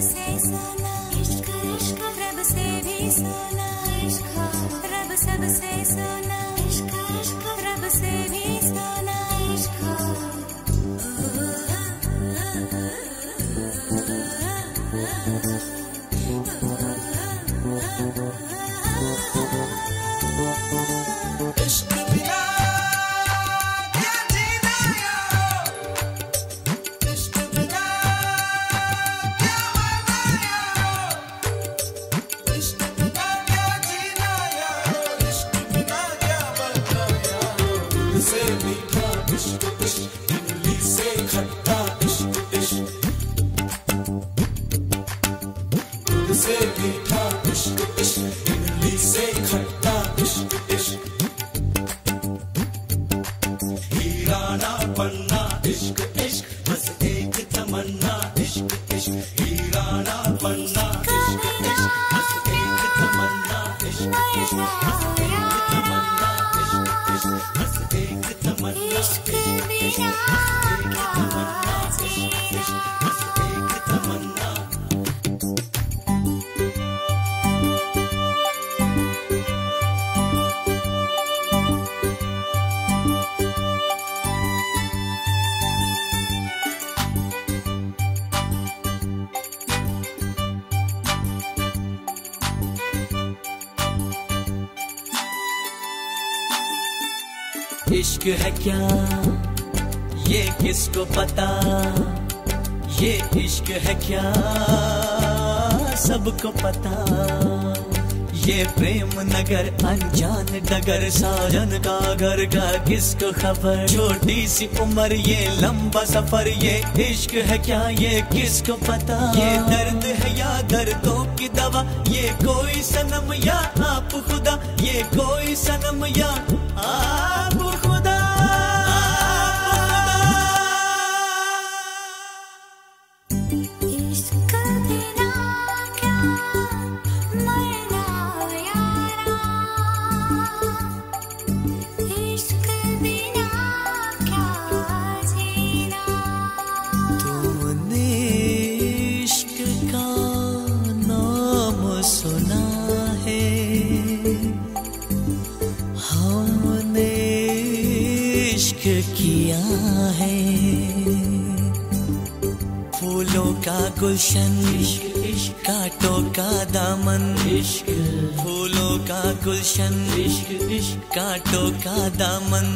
रब सोना। इश्क इश्क रब से भी सोना। इश्क रब सबसे इश्क है क्या? ये किसको पता? ये इश्क है क्या? सबको पता। ये प्रेम नगर, अनजान डगर, साजन का घर का किसको खबर? छोटी सी उम्र, ये लंबा सफ़र, ये इश्क है क्या? ये किसको पता? ये दर्द है या दर्दों की दवा? ये कोई सनम या आप खुदा? ये कोई सनम या आ का टोका दामन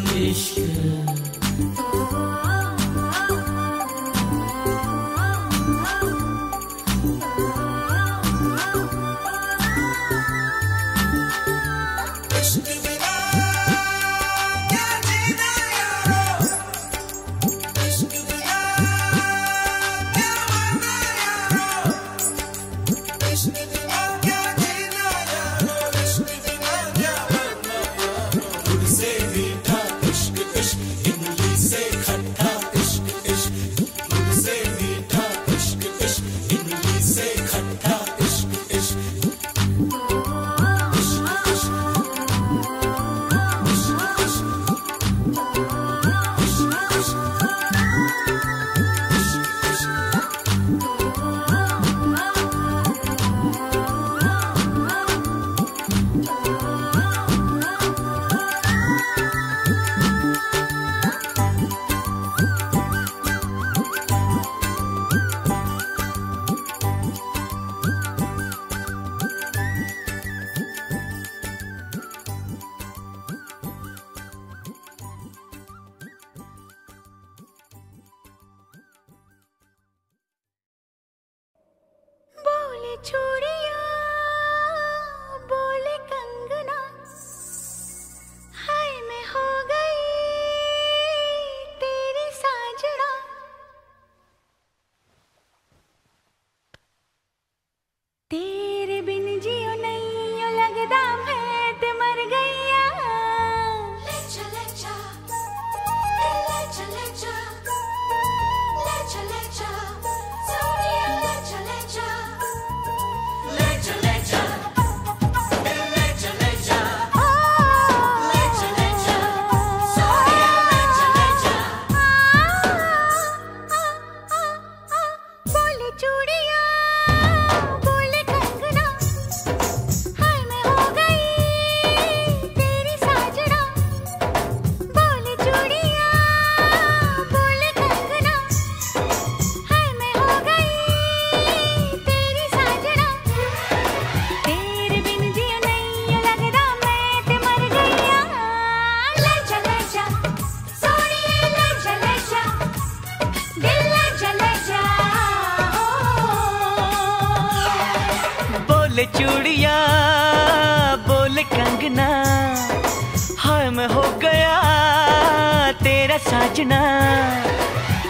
सोचना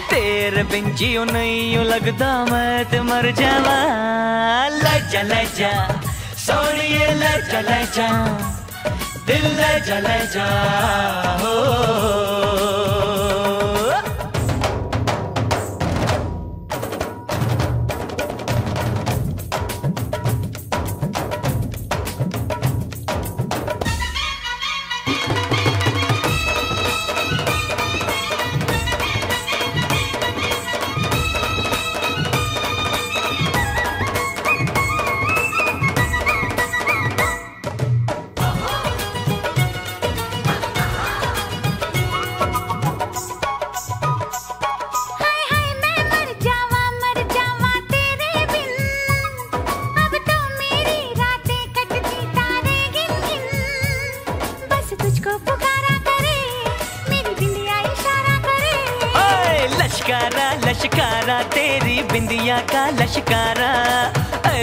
तेरे बिन जियो नहीं लगता, मैं ते मर जावा। लजा लजा सोनिए लजा लजा दिल लजा लजा हो।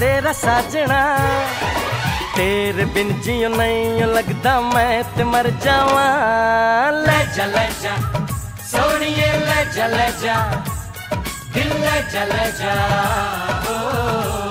तेरा साजना। तेरे बिन जियो नहीं लगता मैं ते मर जावा। ले जा ले जा। सोनिए ले जा ले जा। दिल ले जा ले जा। ओ, ओ, ओ, ओ, ओ, ओ, ओ, ओ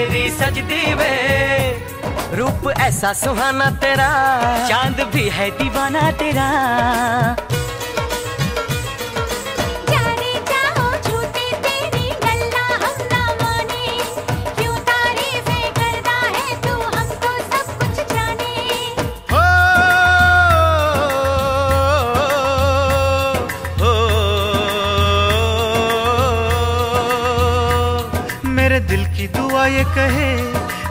तेरी सजदी वे। रूप ऐसा सुहाना तेरा। चाँद भी है दीवाना तेरा।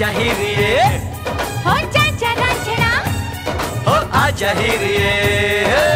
जाहिरिए। हो चाचा हो आ जाहिरिए।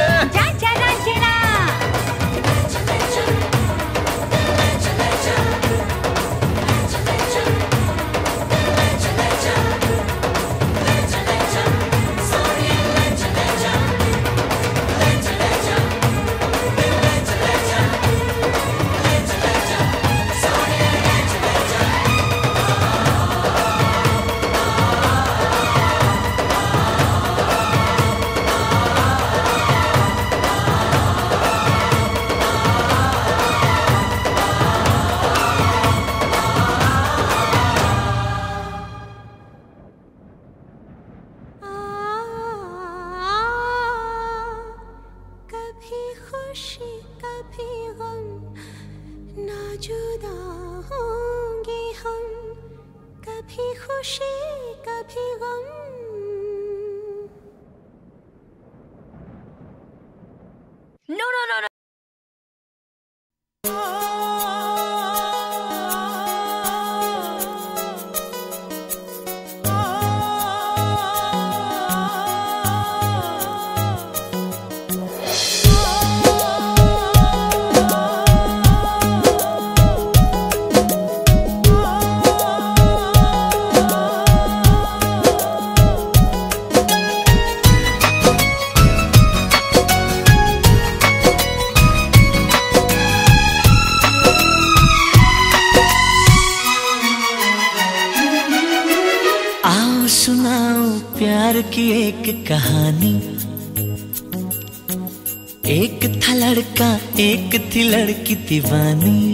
की दीवानी।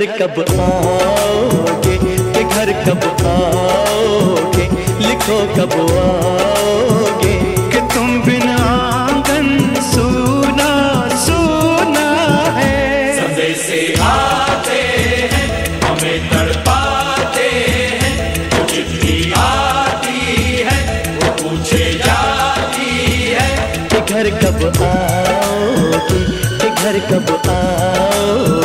घर कब आओगे? के घर कब आओगे? लिखो कब आओगे? कि तुम बिना आँगन सुना सुना है। से आते हैं हमें तड़पाते हैं। जो चिट्ठी आती है वो पूछे जाती है। के घर कब आओगे? के घर कब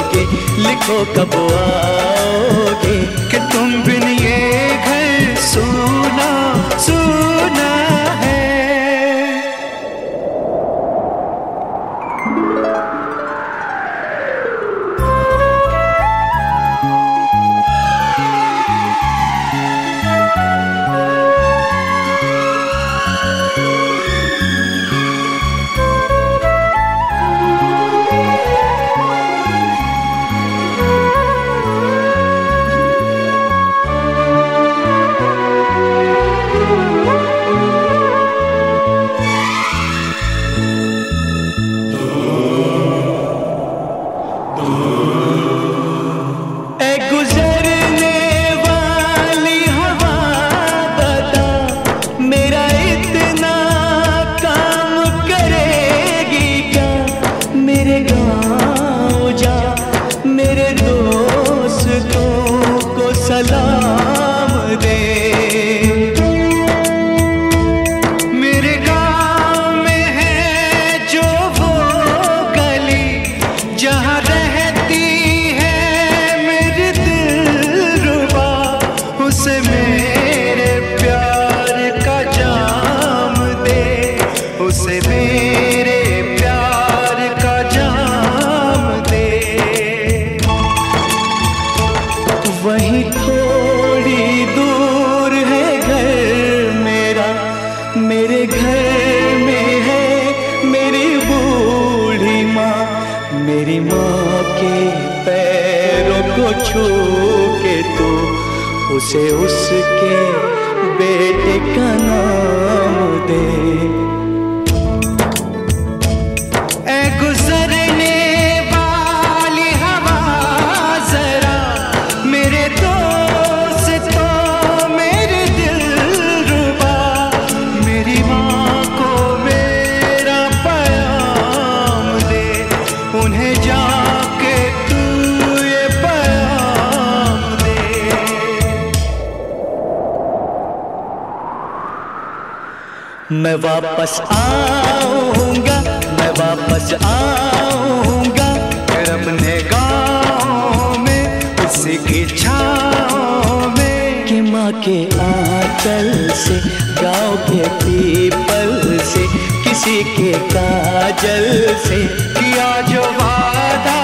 आओगे लिखो कब आओगे? कि तुम बिन ये घर सुना सुना है। मैं वापस आऊँगा, मैं वापस आऊँगा। फिर ने गाँव में, उसी की छाँव में कि माँ के आंचल से, गाँव के पीपल से, किसी के काजल से किया जो वादा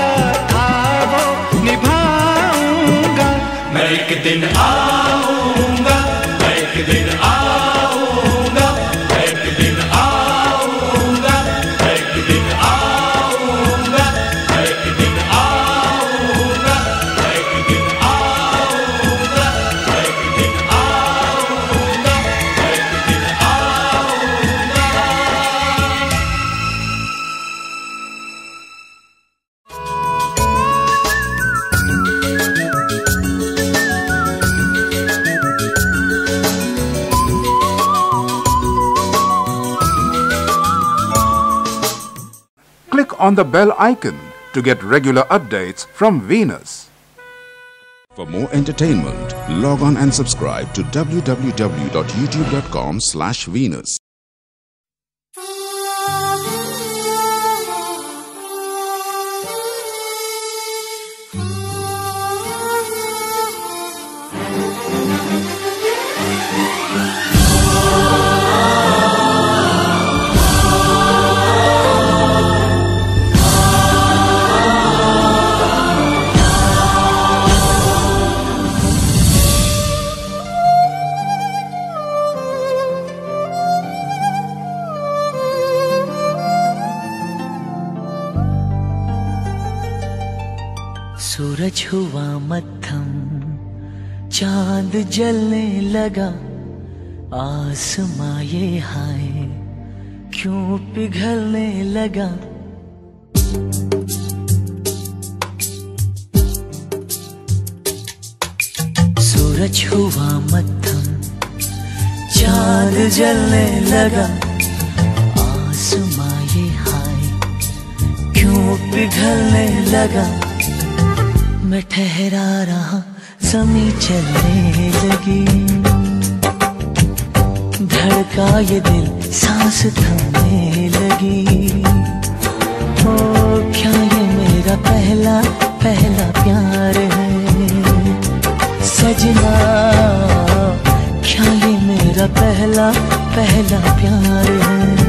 था वो निभाऊँगा। मैं एक दिन आऊँगा on the bell icon to get regular updates from Venus. For more entertainment, log on and subscribe to www.youtube.com slash Venus. सूरज हुआ मध्यम, चाँद जलने लगा आसमाए हाय, क्यों पिघलने लगा? सूरज हुआ मध्यम, चाँद जलने लगा आसमाए हाय, क्यों पिघलने लगा? मैं ठहरा रहा समी चलने लगी। धड़का ये दिल, सांस थमने लगी। ओ, क्या ये मेरा पहला पहला प्यार है? सजना, क्या ये मेरा पहला पहला प्यार है?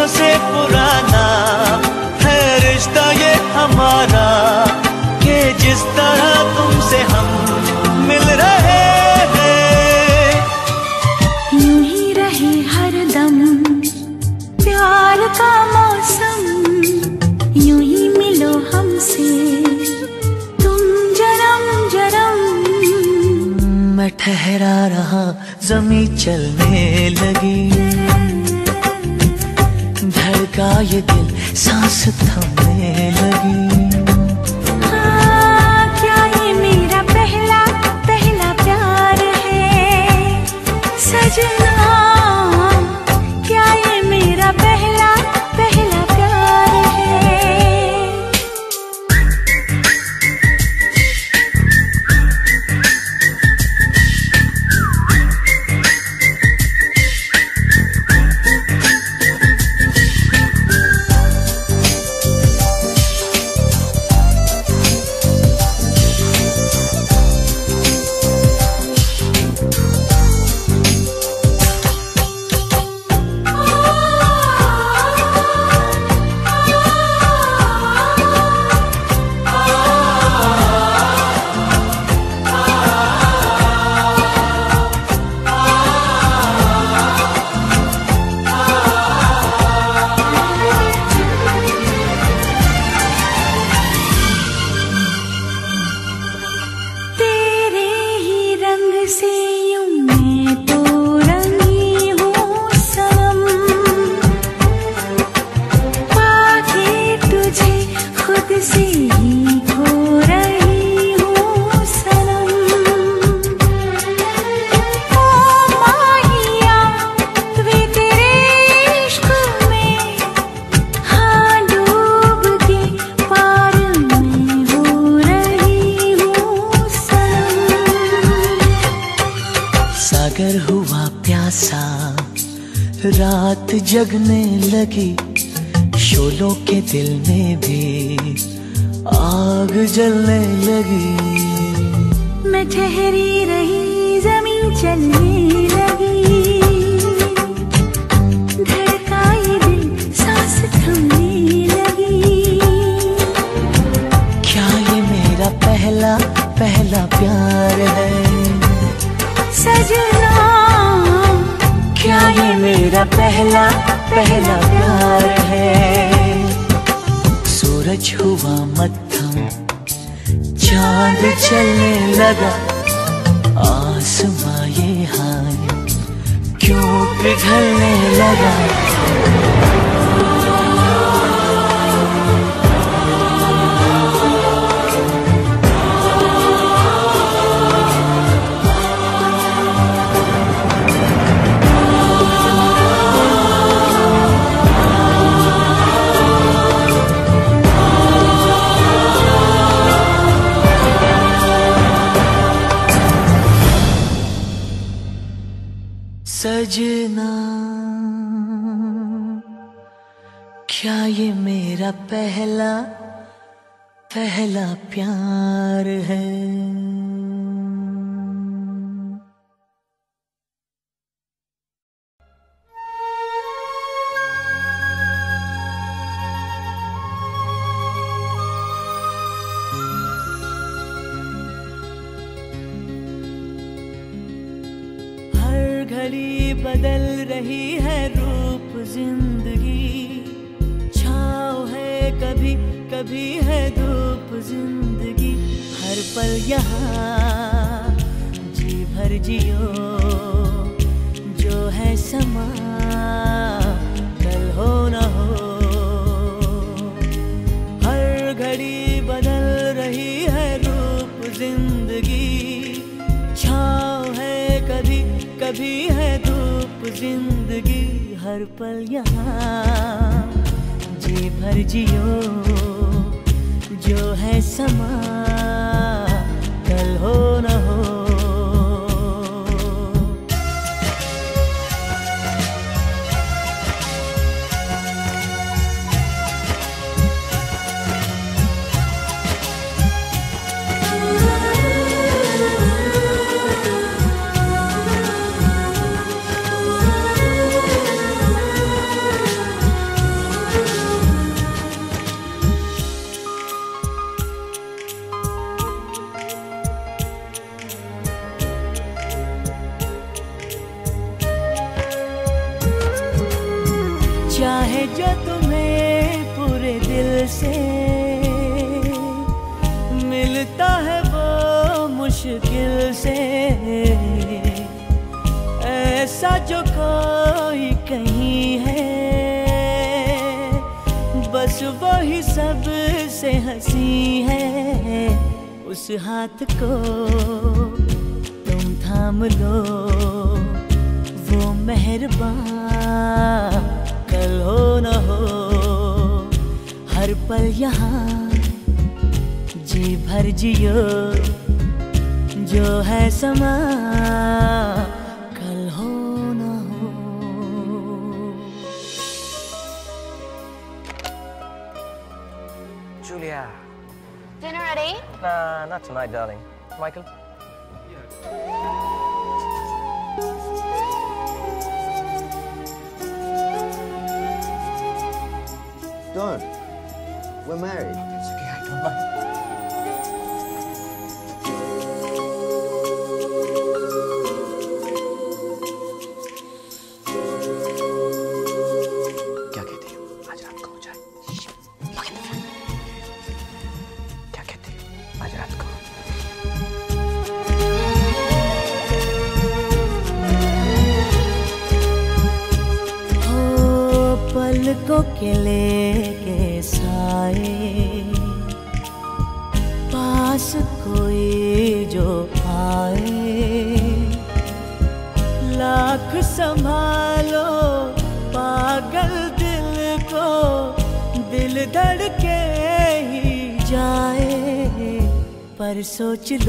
yo sé por पहला पहला प्यार है। सूरज हुआ मध्यम, चाँद चलने लगा। आसमां ये हाय, क्यों पिघलने लगा? सजना क्या ये मेरा पहला पहला प्यार है? कभी है धूप ज़िंदगी, हर पल यहाँ। जी भर जियो जो है समा, कल हो न हो। हर घड़ी बदल रही है रूप ज़िंदगी, छाव है कभी कभी है धूप ज़िंदगी, हर पल यहाँ। जी भर जियो। जो है समा कल हो कहीं है। बस वही सबसे हँसी है। उस हाथ को तुम थाम लो। वो मेहरबान कल हो न हो। हर पल यहाँ जी भर जियो। जो है समा Nah, not tonight, darling. Michael? Don't. We're married. पर सोच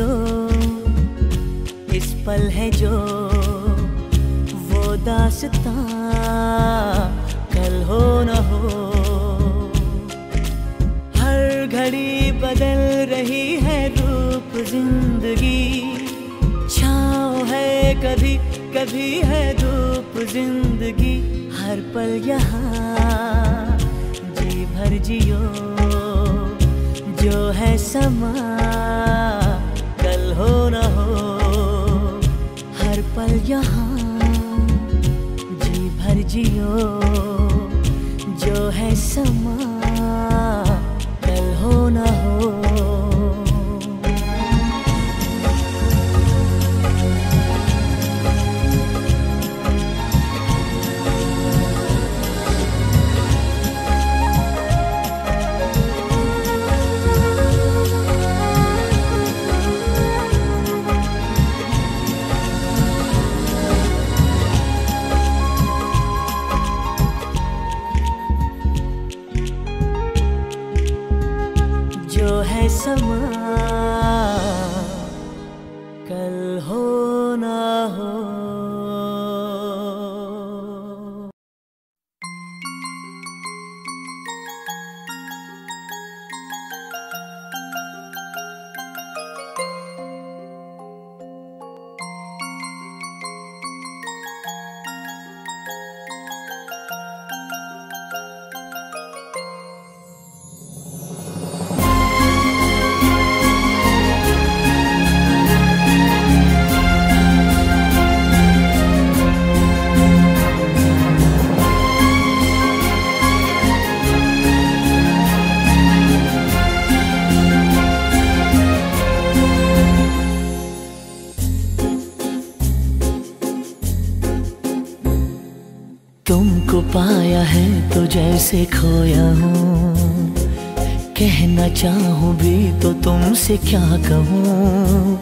तुमसे क्या कहूँ?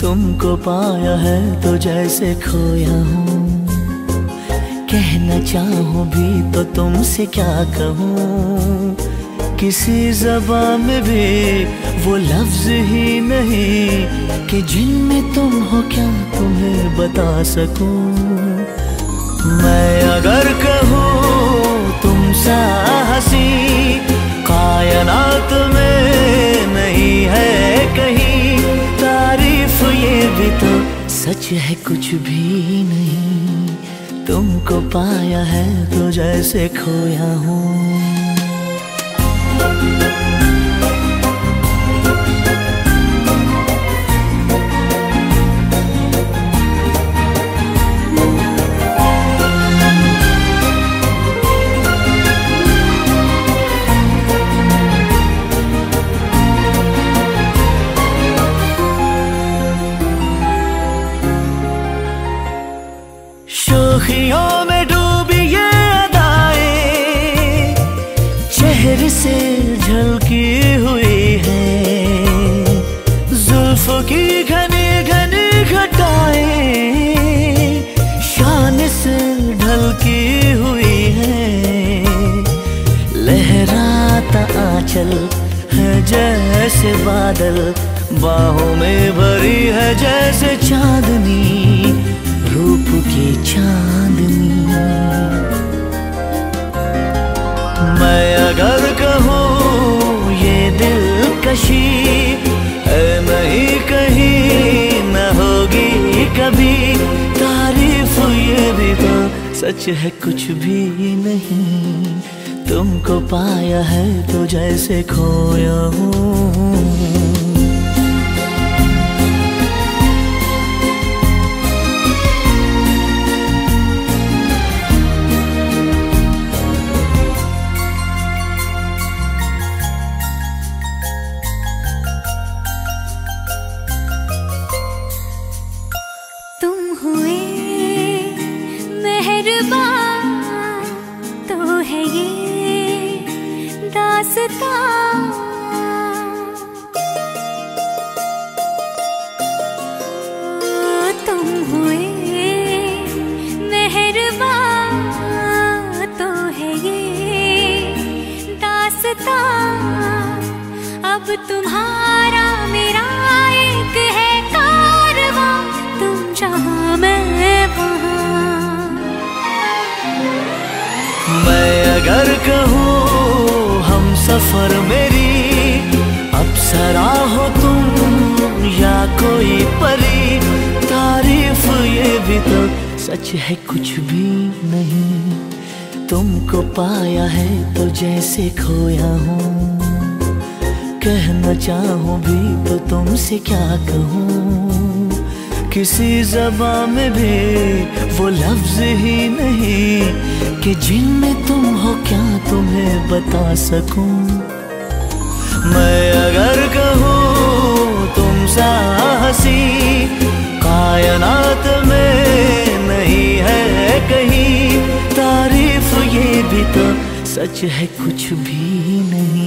तुमको पाया है तो जैसे खोया हूँ। कहना चाहूँ भी तो तुमसे क्या कहूँ? किसी जबान में भी वो लफ्ज ही नहीं कि जिनमें तुम हो क्या तुम्हें बता सकूँ? मैं अगर कहूँ तुम सा हसी, कायनात में भी तो सच है कुछ भी नहीं। तुमको पाया है तो जैसे खोया हूँ। लहराता है जैसे बादल, बाहों में भरी है जैसे चांदनी, रूप की चांदनी। मैं अगर कहूँ ये दिलकशी है नहीं कहीं न होगी कभी, तारीफ़ ये भी तो सच है कुछ भी नहीं। तुमको पाया है तो जैसे खोया हूँ। जबा में भी वो लफ्ज ही नहीं कि जिनमें तुम हो क्या तुम्हें बता सकूँ? मैं अगर कहूँ तुम साहसी कायनात में नहीं है कहीं, तारीफ़ ये भी तो सच है कुछ भी नहीं।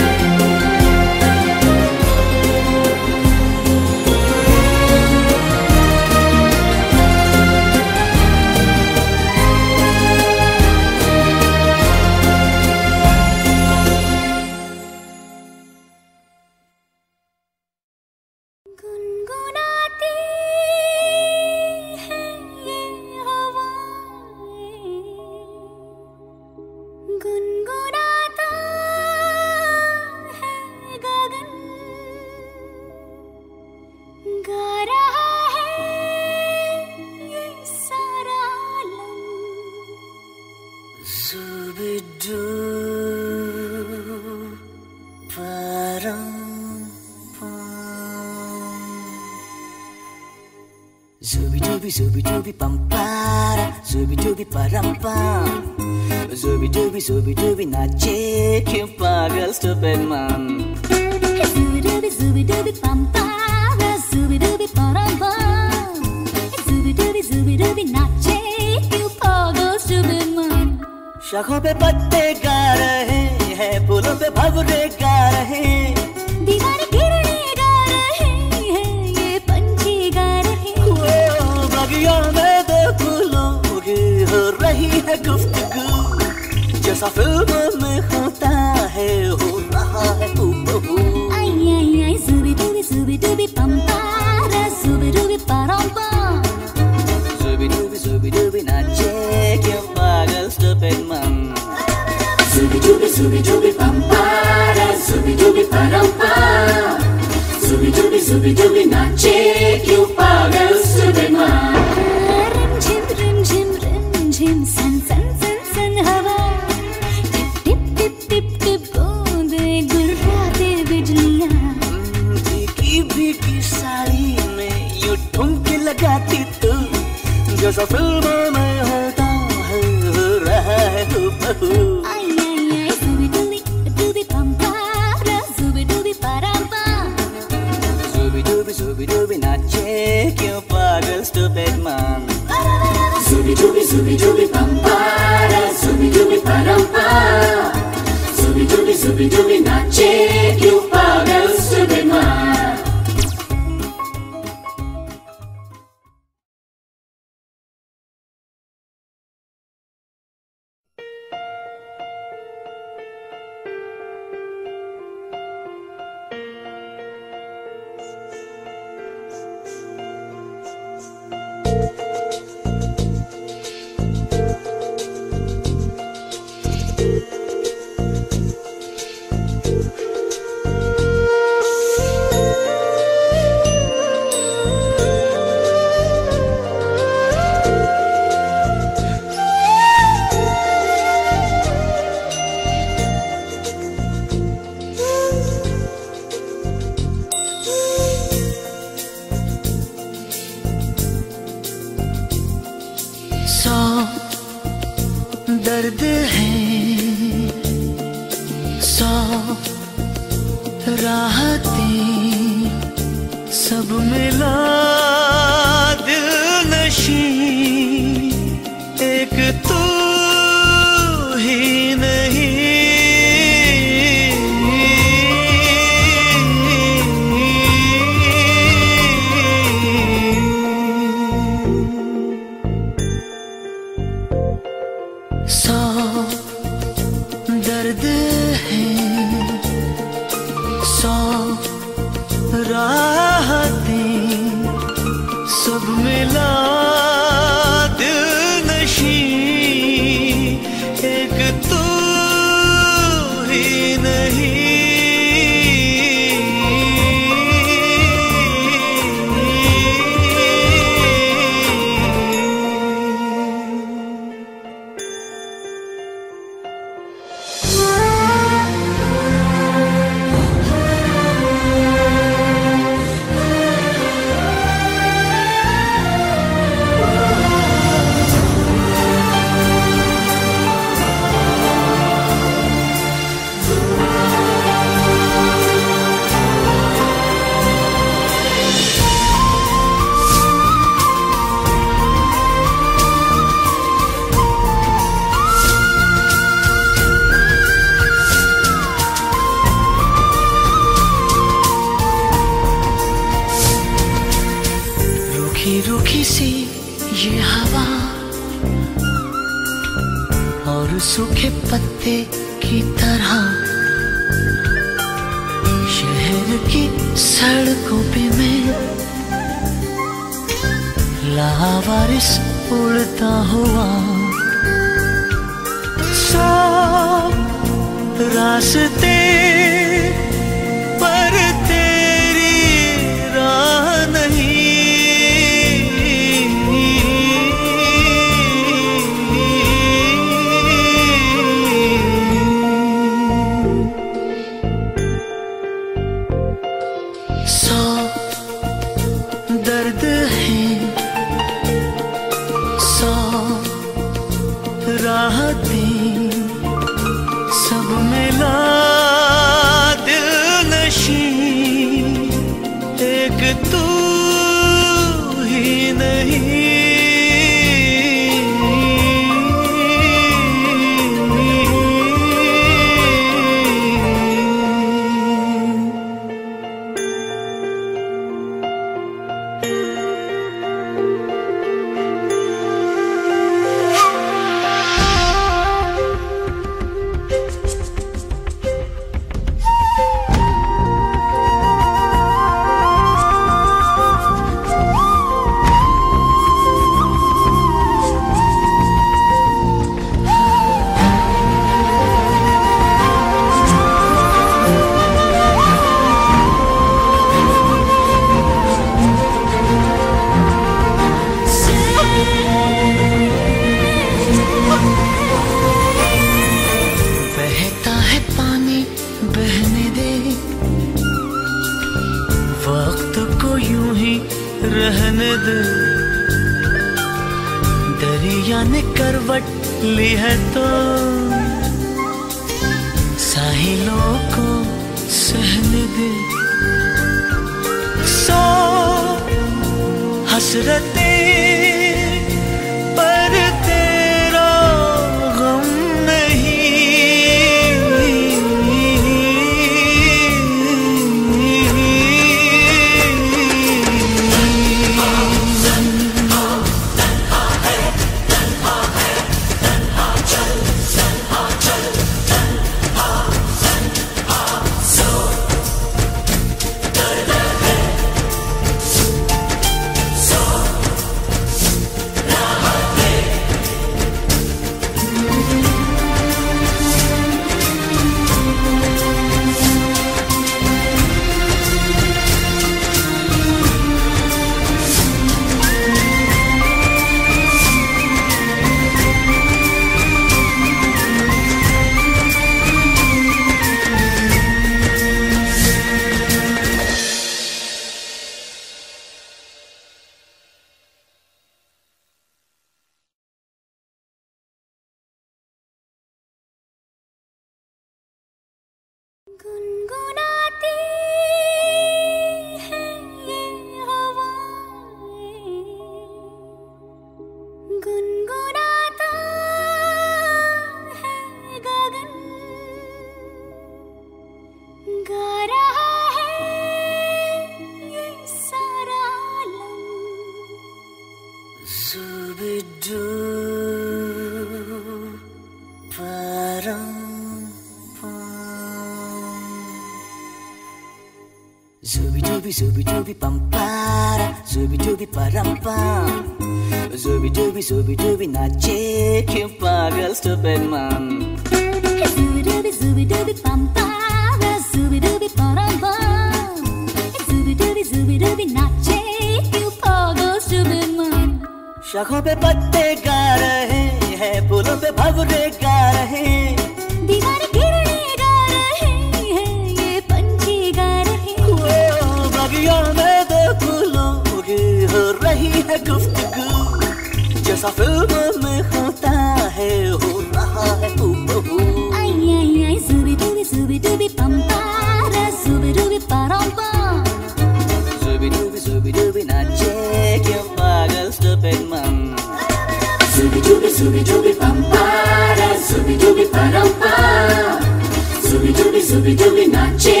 Sanchi.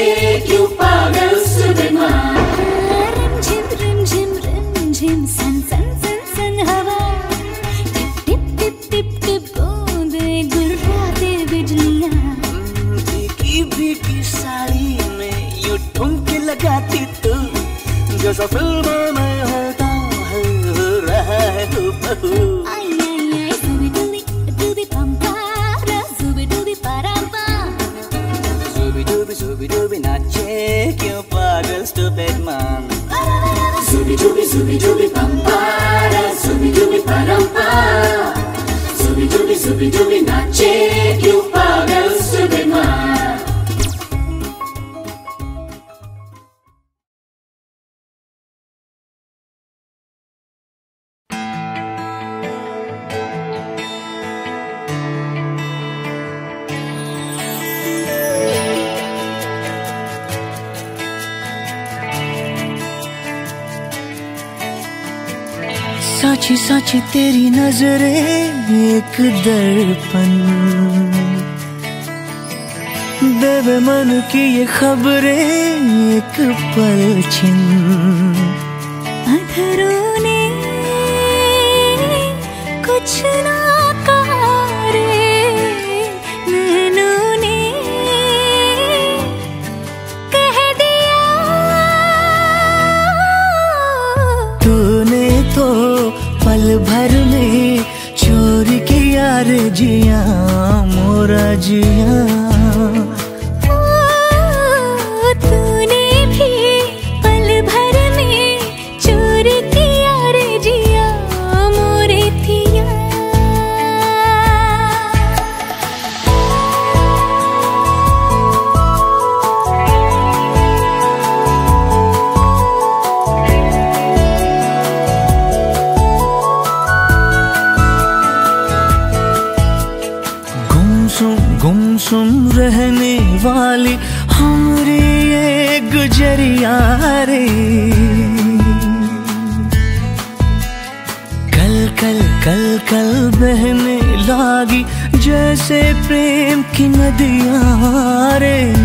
Dubi dubi nache you pagal subima. साची तेरी नजरें एक दर्पण। देव मन की ये खबरें एक पल छिन अधरों ने कुछ ना जिया मोरा जिया। जैसे प्रेम की नदियाँ रे।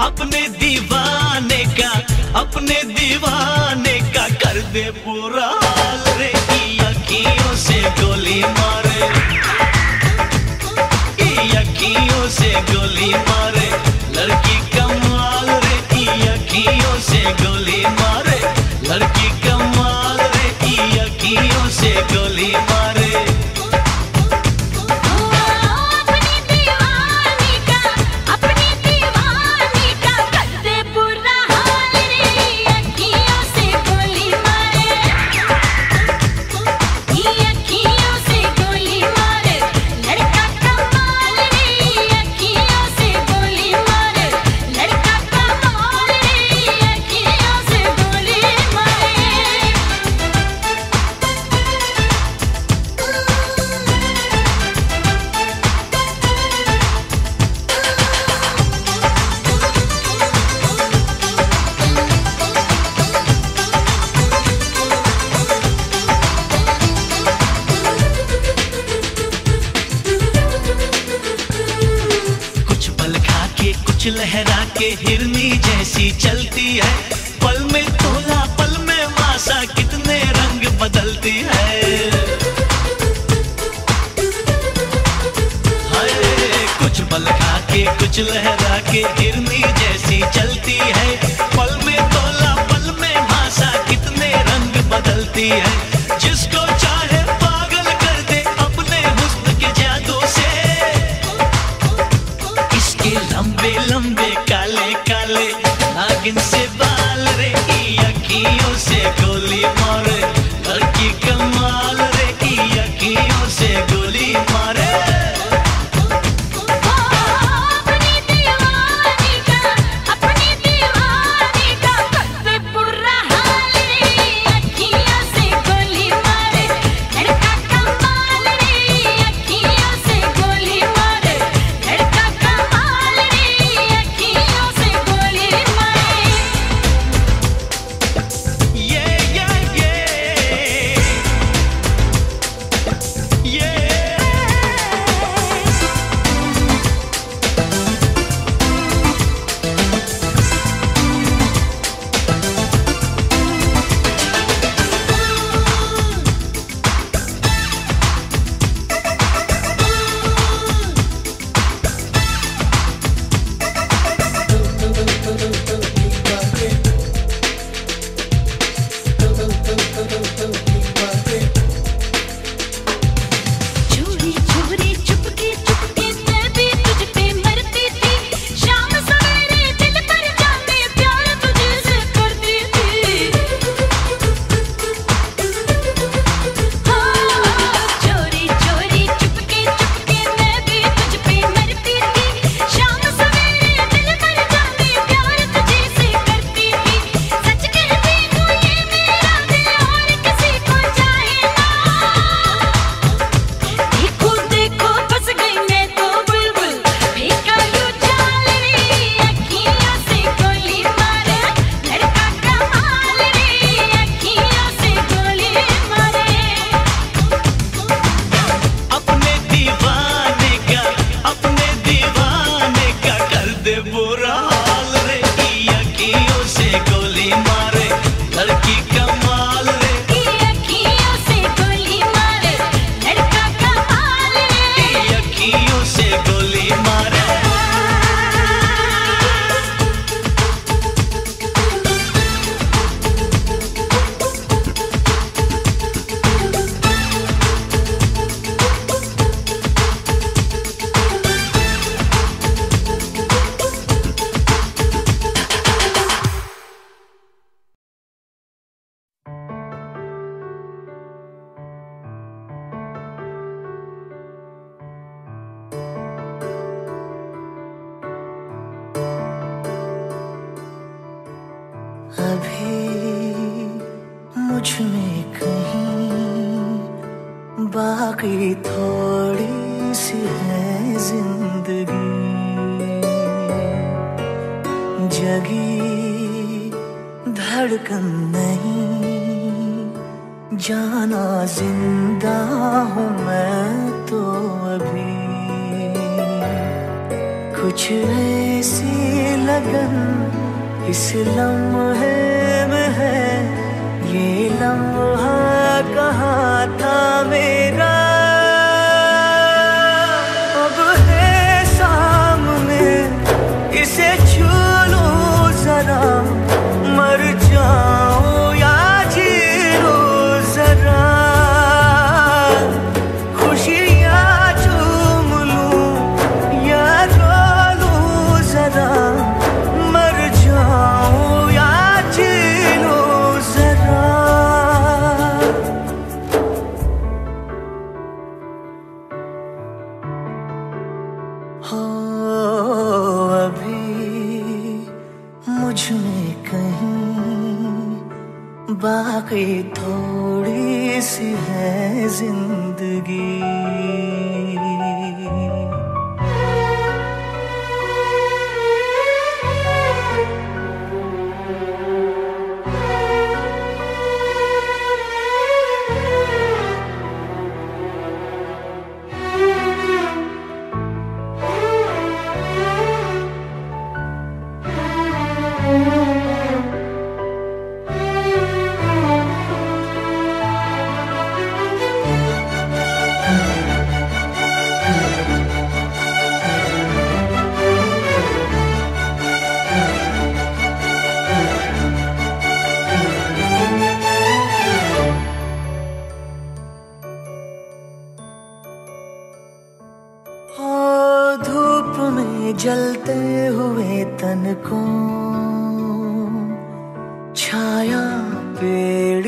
अपने दीवाने का अपने दीवाने का कर दे पूरा रे अखियों से गोली मार।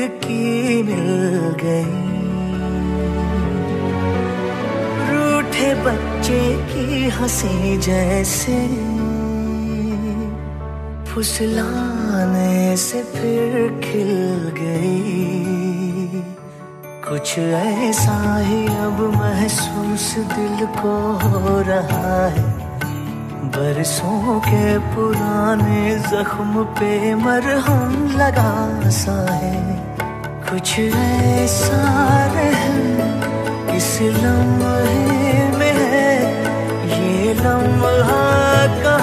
की मिल गई। रूठे बच्चे की हँसी जैसे, फुसलाने से फिर खिल गई। कुछ ऐसा ही अब महसूस दिल को हो रहा है। बरसों के पुराने जख्म पे मरहम लगा सा है। कुछ ऐसा रहम इस लम्हे में है ये लम्हा का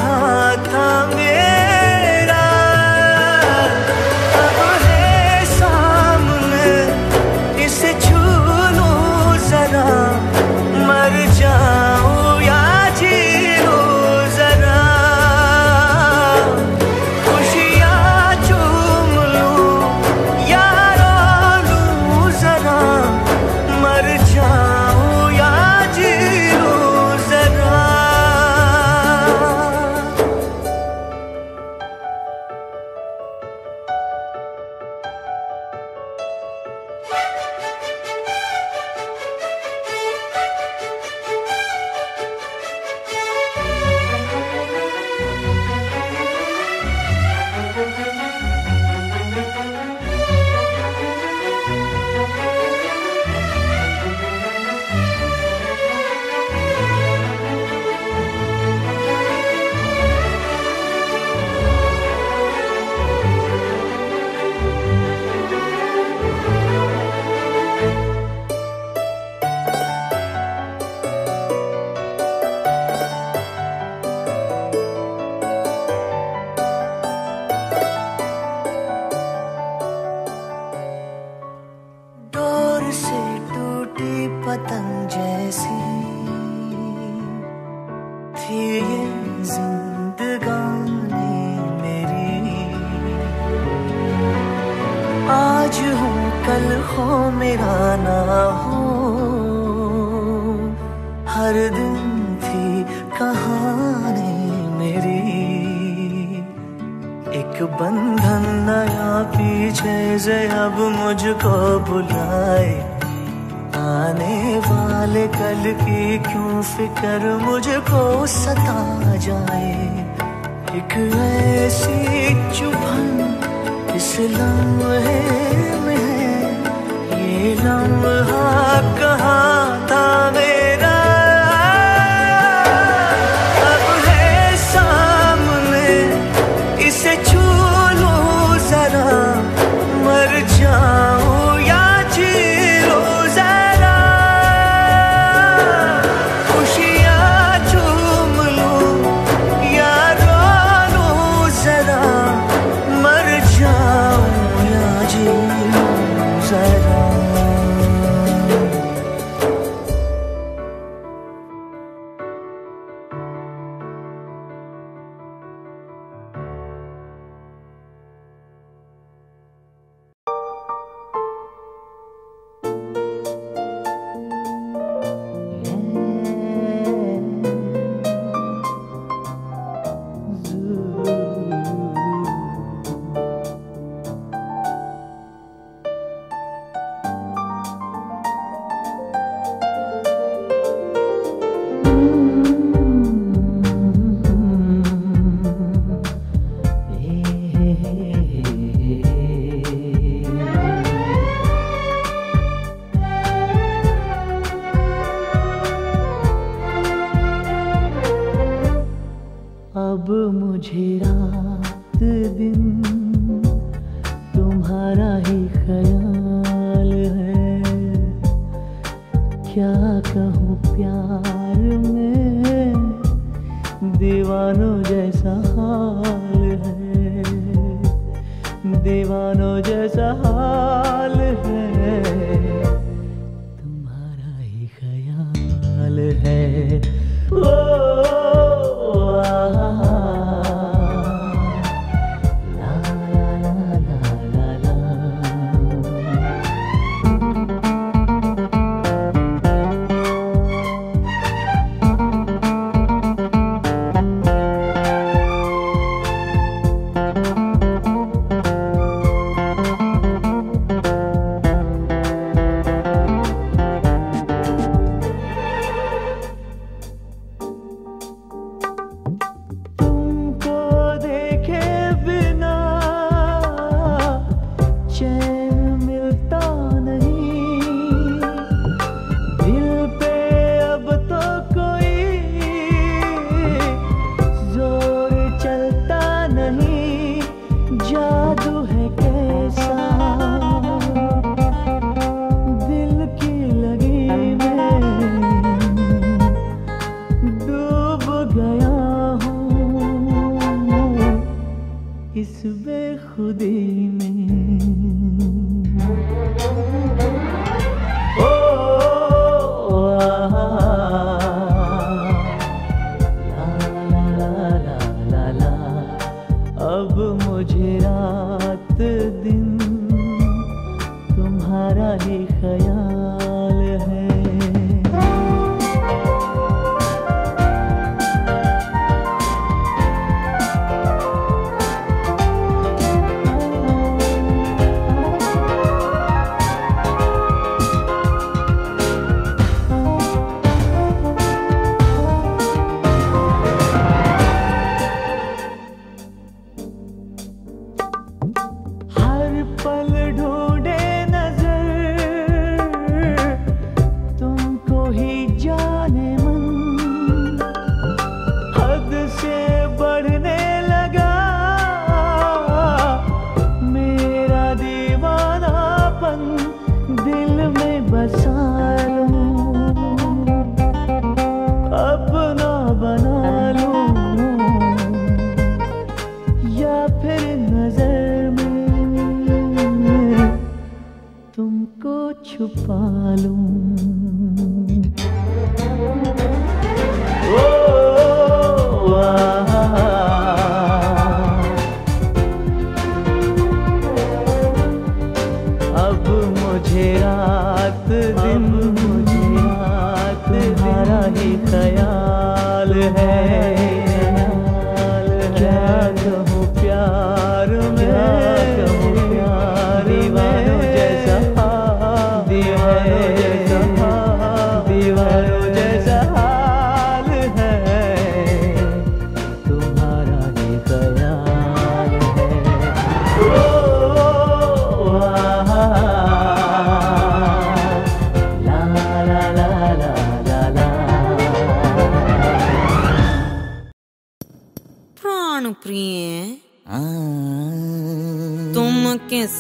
दिल में बसा लूँ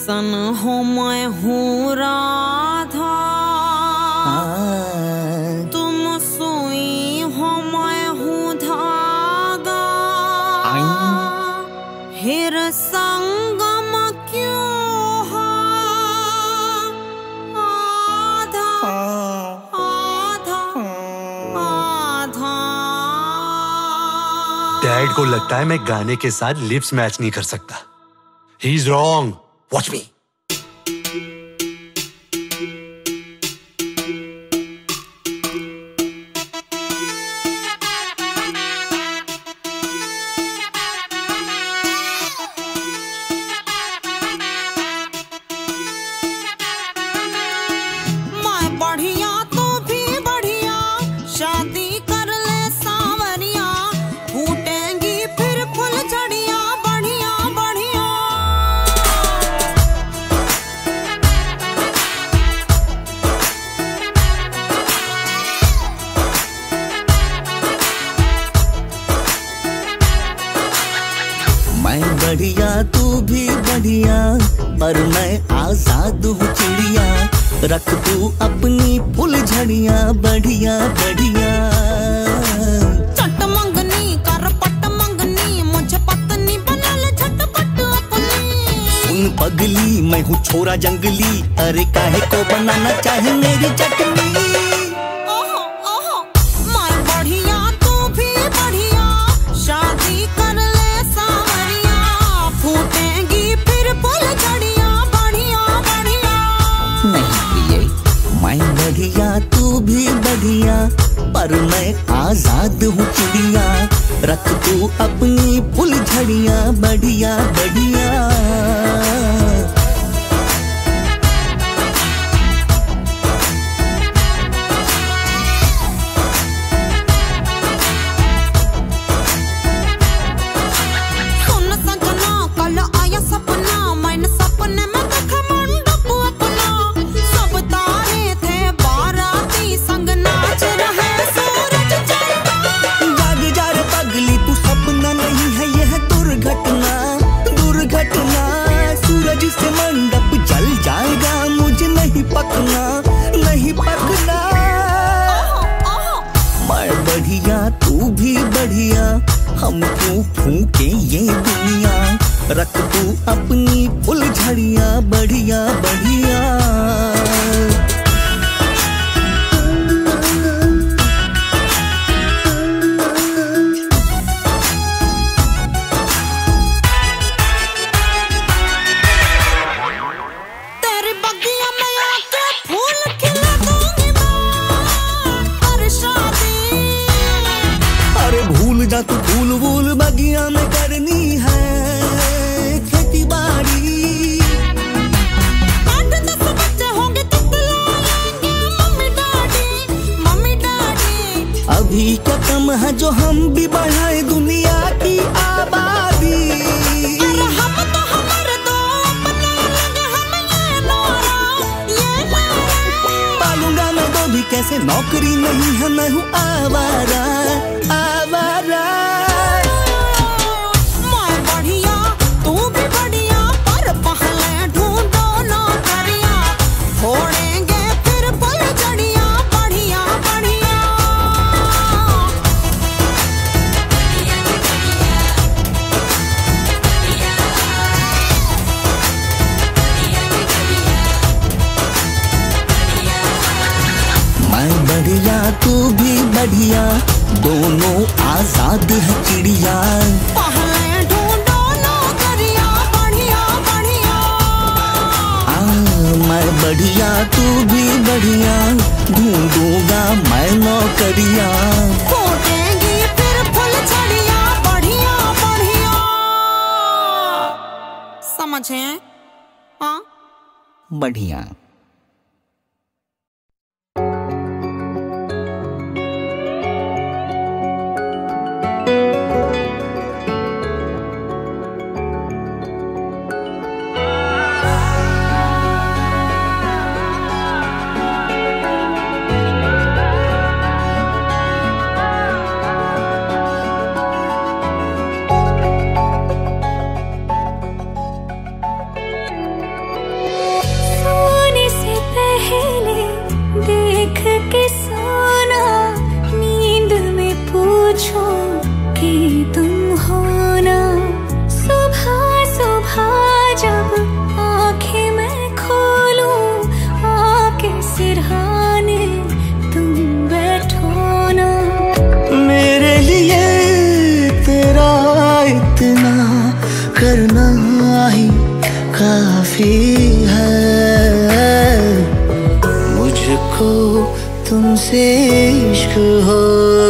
सन हो मैं हूँ राधा। हाँ। तुम सोई हो मैं हूँ धागा। हिर संगम क्यों आधा आधा आधा। डैड को लगता है मैं गाने के साथ लिप्स मैच नहीं कर सकता। ही इज़ रॉन्ग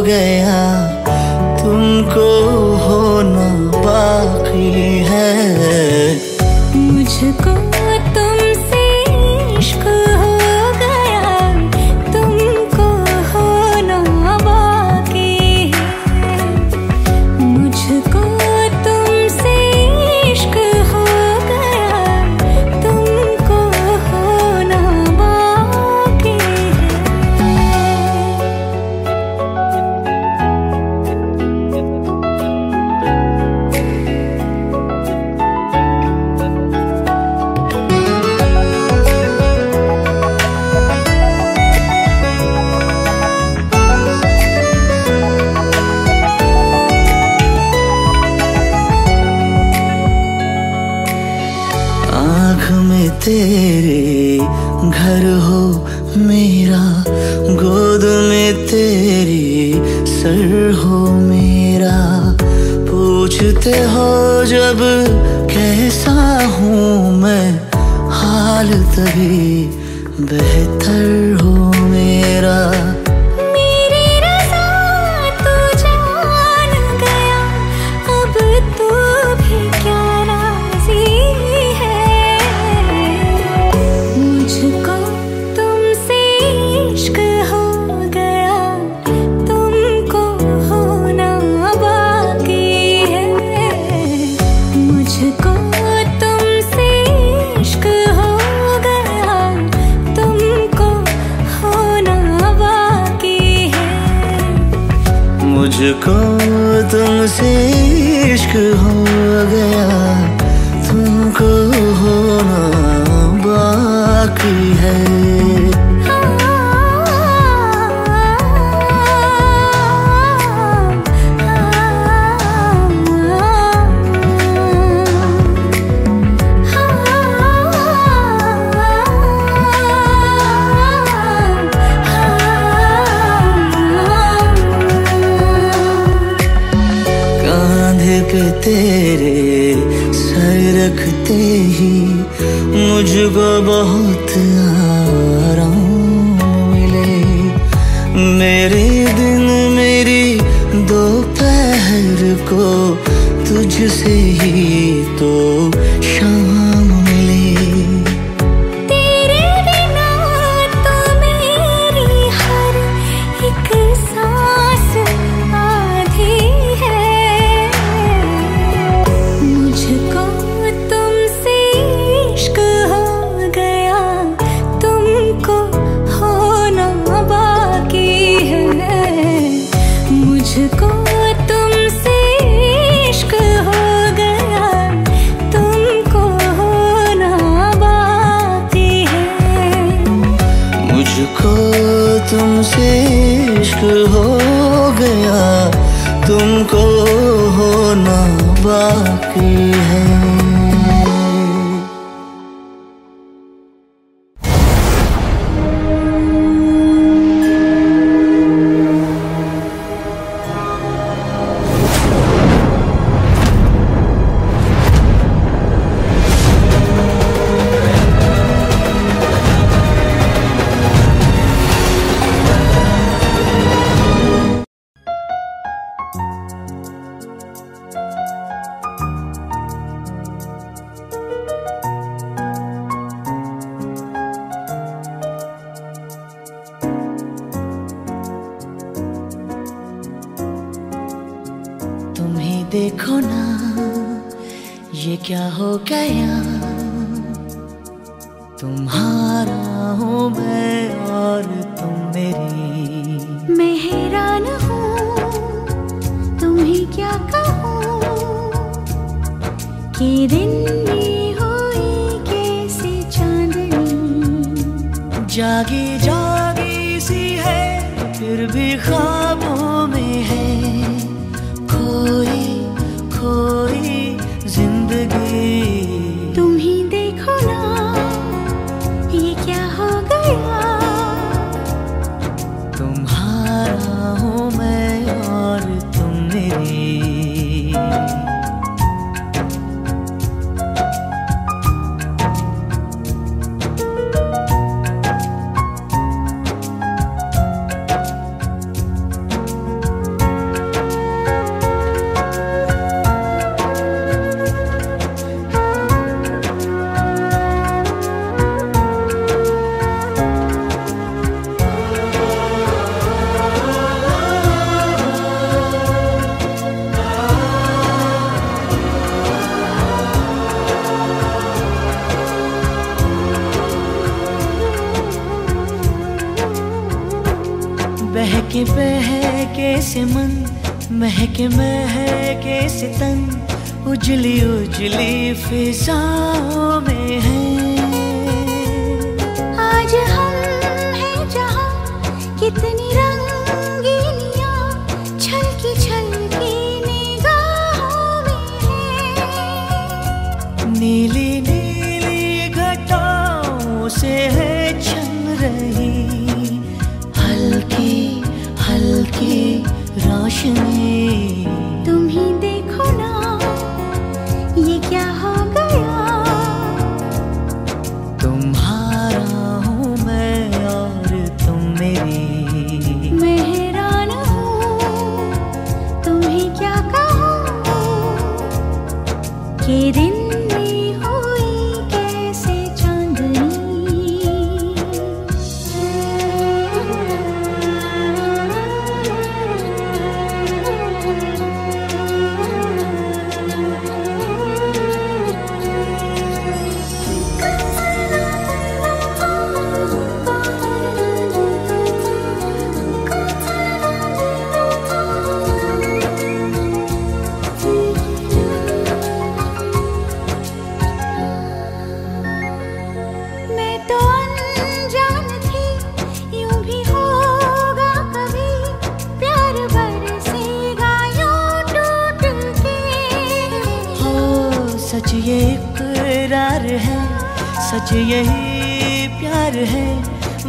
गया।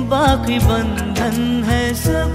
बाकी बंधन है सब।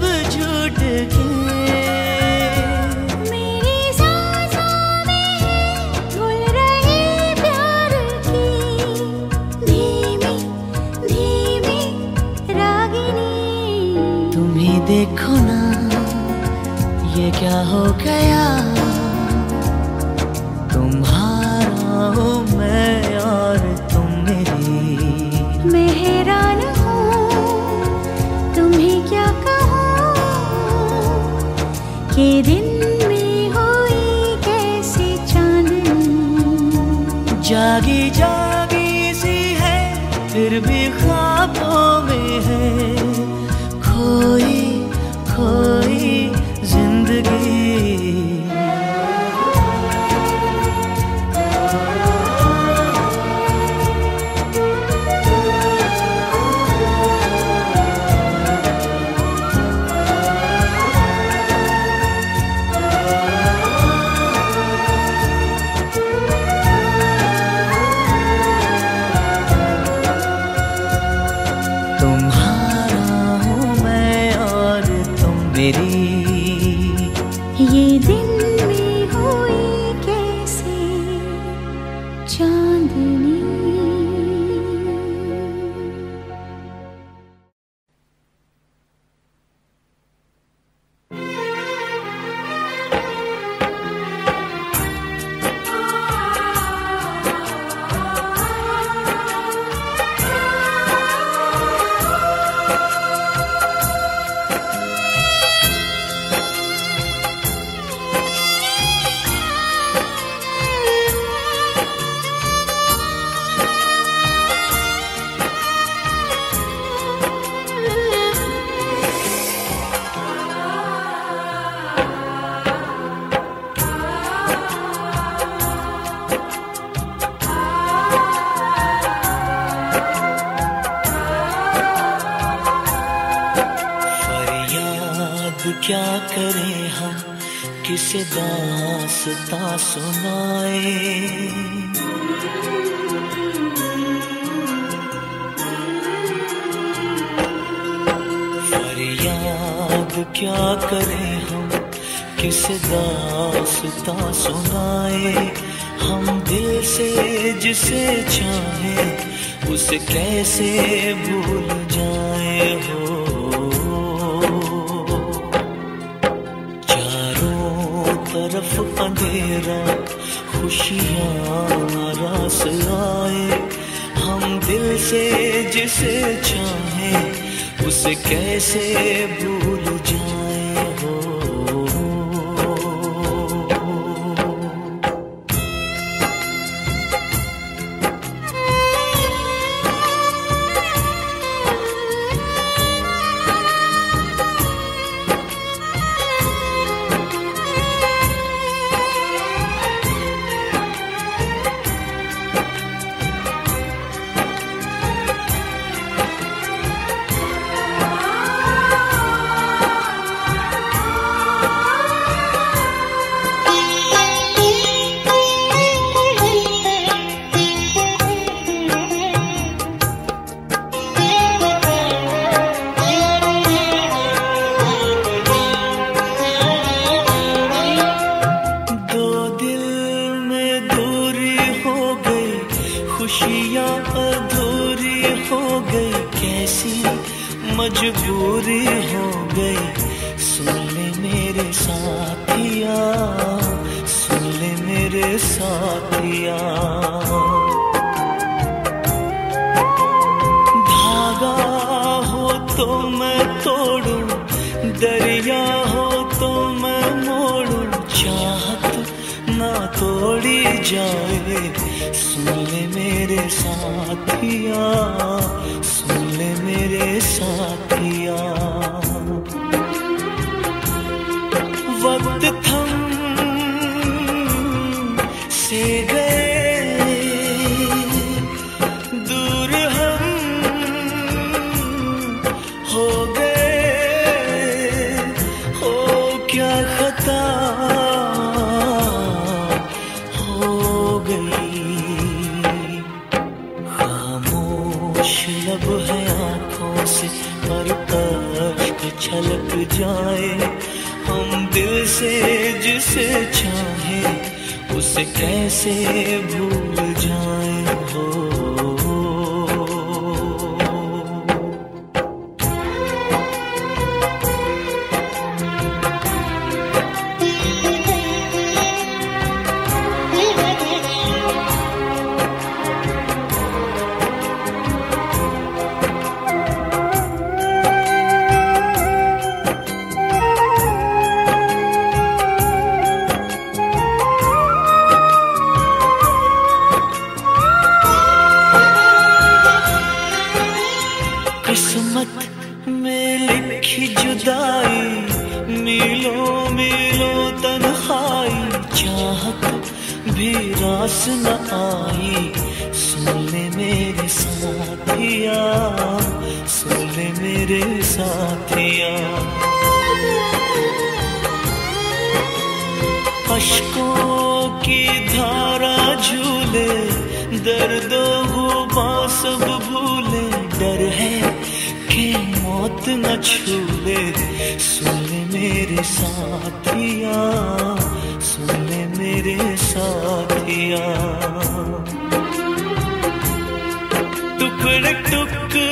விழட்டுக்கு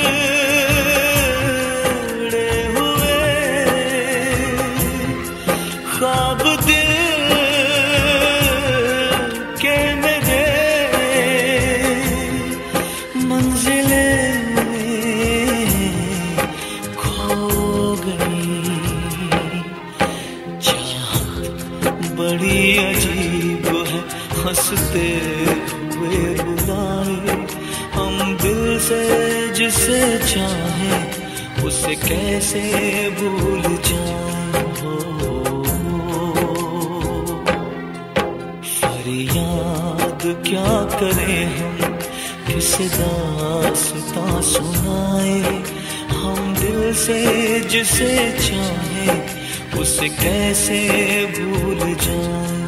कैसे भूल जाऊँ। फरियाद क्या करें हम? किस दासता सुनाए? हम दिल से जिसे चाहे, उसे कैसे भूल जाए?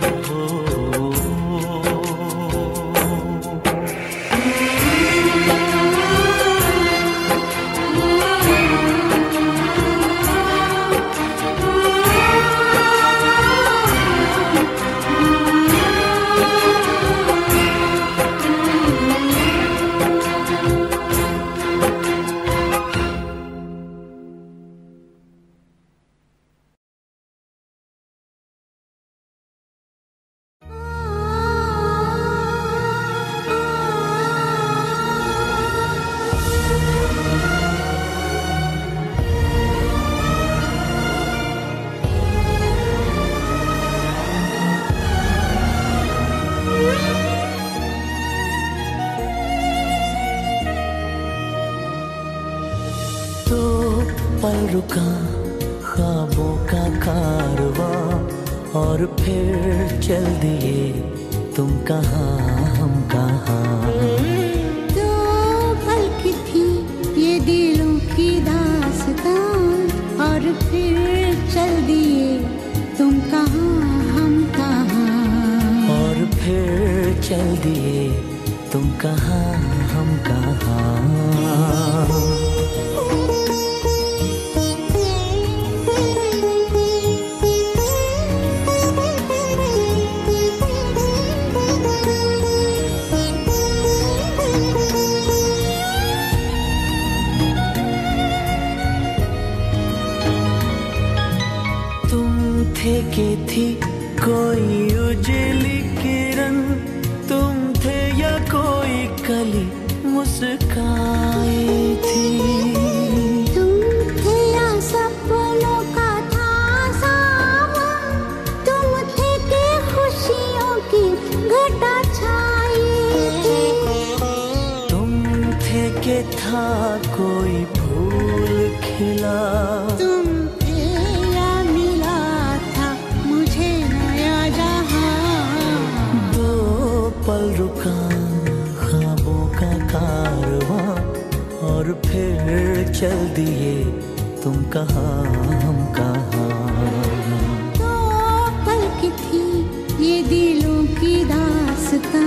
की दासता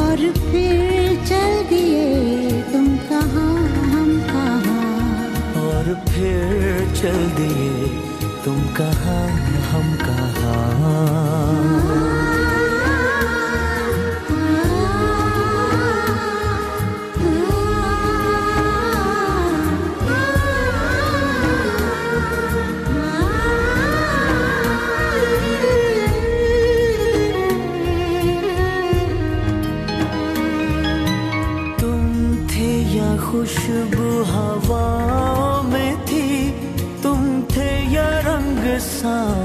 और फिर चल दिए तुम कहाँ, हम कहाँ। और फिर चल दिए तुम कहाँ, हम कहाँ। हवा में थी तुम थे या रंग सा।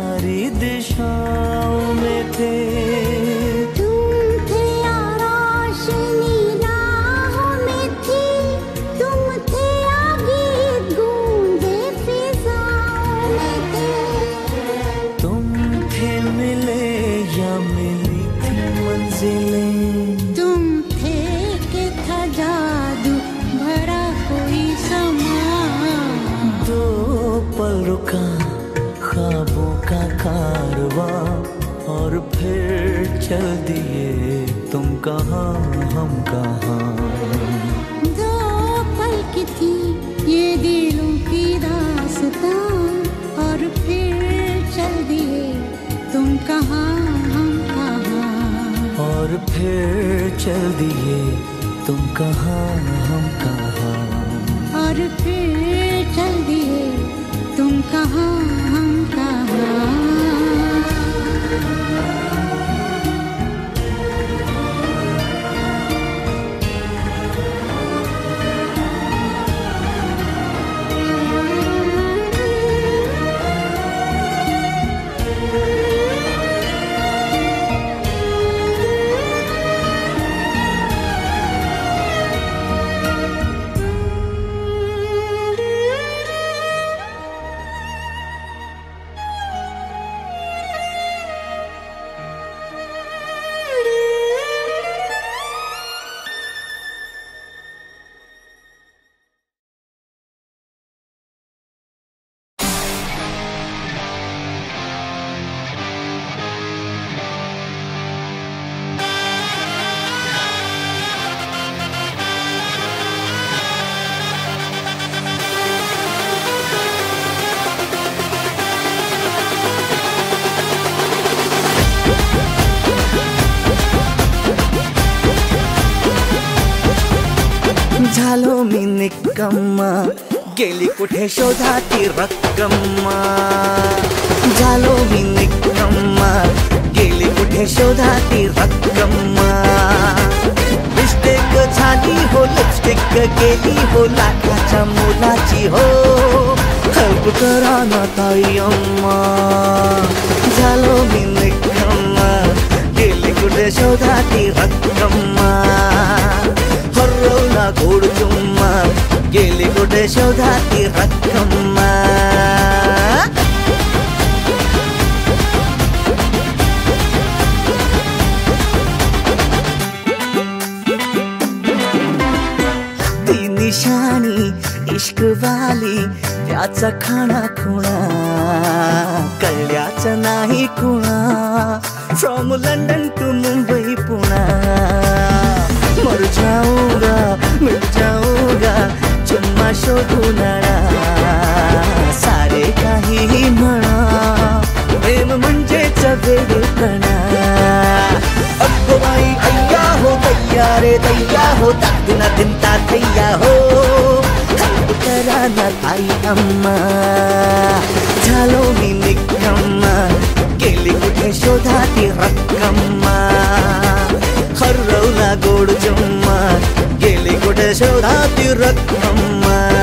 फिर चल दिए तुम कहाँ हम कहाँ। और फिर चल दिए तुम कहाँ। कल्याचा खाणा खुणा, कल्याचा नाही खुणा. From London to Mumbai Pune. मर जाऊँगा मिट जाऊँगा चुम्मा शोधू सारे काहीही म्हणा, प्रेम म्हणजेच वेगळेपणा अगो बाई अय्या हो तैया रे तैया हो ताकदी ना दिन ता हो. శరణల్ అయ్యమ్మ. ఝలోని నిగ్గమ్మ గెలిగుటే శోధాతి రక్కమ్మ. హర్రౌల గోడు జమ్మ గెలిగుటే శోధాతి రక్కమ్మ.